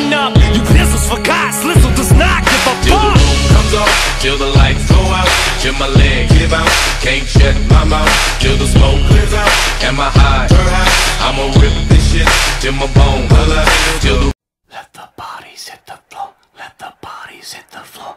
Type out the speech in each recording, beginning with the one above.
giving up. You pizzles forgot, Slizzle does not give a till fuck. Till the room comes off, till the lights go out, till my leg give out, can't shut my mouth, till the smoke clears out, and my high turn out. I'ma rip this shit till my bone color, till the. Let the bodies hit the floor. Let the bodies hit the floor.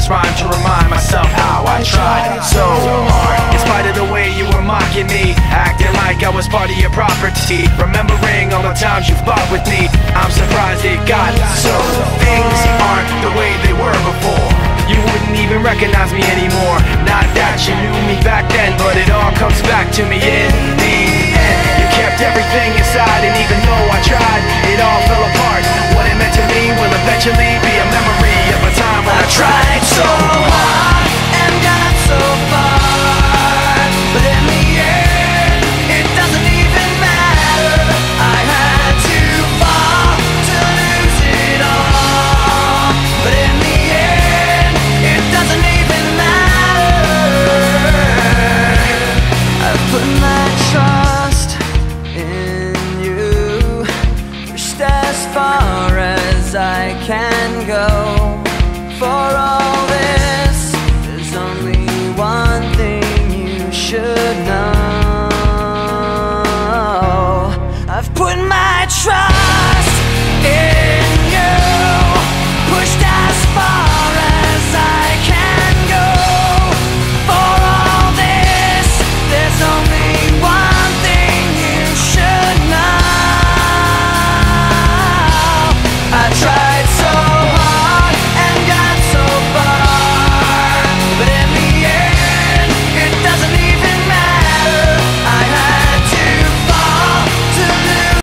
this rhyme to remind myself how I tried so hard. In spite of the way you were mocking me Acting like I was part of your property. Remembering all the times you fought with me I'm surprised it got so. Things aren't the way they were before. You wouldn't even recognize me anymore. Not that you knew me back then But it all comes back to me, yeah can go.